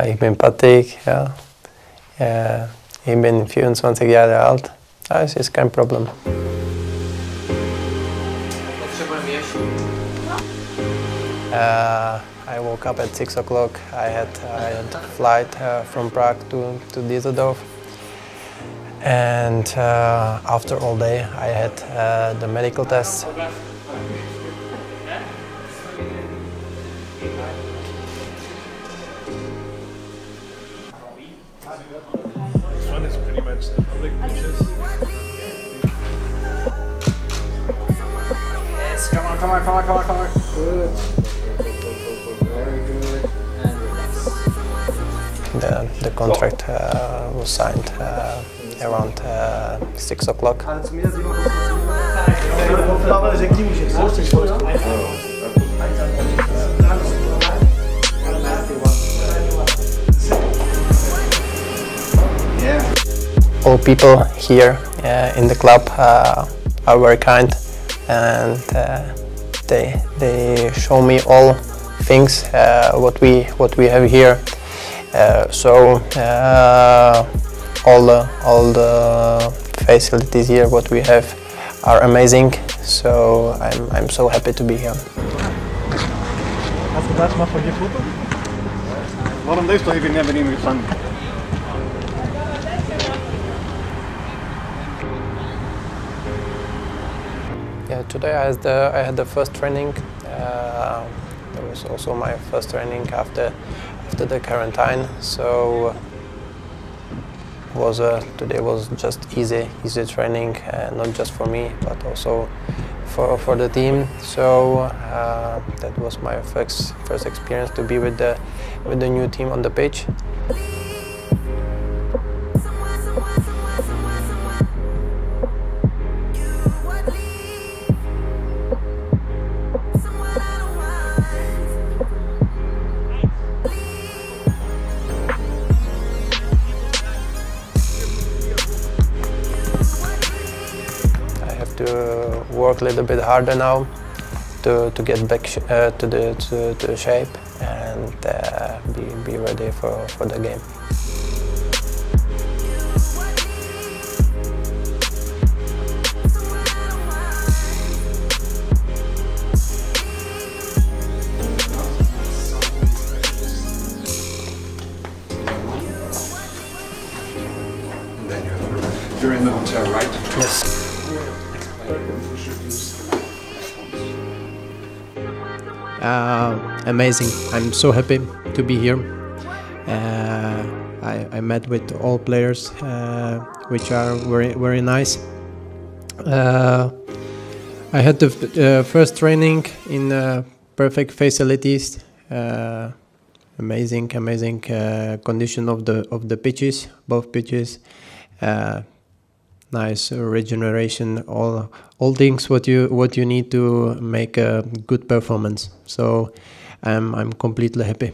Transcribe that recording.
Ich bin Patrik, ja. Ich bin 24 Jahre alt. Ja, es ist kein Problem. Uh, I woke up at 6 o'clock. I had, I had a flight uh, from Prague to, to Düsseldorf. And uh, after all day, I had the medical tests. One is pretty much the public beaches. Yes, come on, come on, come on, come on, come on. Good. Very good. And relax. The, the contract uh, was signed uh, around uh, 6 o'clock. All people here uh, in the club uh, are very kind and uh, they, they show me all things uh, what we what we have here. Uh, so uh, all the all the facilities here what we have are amazing. So I'm I'm so happy to be here. Hast du das mal von dir Foto? Warum läufst du eben neben ihm gestanden? Today I had the, I had the first training. Uh, it was also my first training after after the quarantine. So was uh, today was just easy easy training, uh, not just for me but also for for the team. So uh, that was my first first experience to be with the with the new team on the pitch. To work a little bit harder now to, to get back sh- uh, to the to, to shape and uh, be, be ready for, for the game. You're, you're in the hotel, right? Yes. Uh, amazing. I'm so happy to be here. Uh, I, I met with all players, uh, which are very very nice. Uh, I had the first training in uh, perfect facilities. Uh, amazing, amazing condition of the of the pitches, both pitches. Uh, nice regeneration all all things what you what you need to make a good performance. So i'm i'm completely happy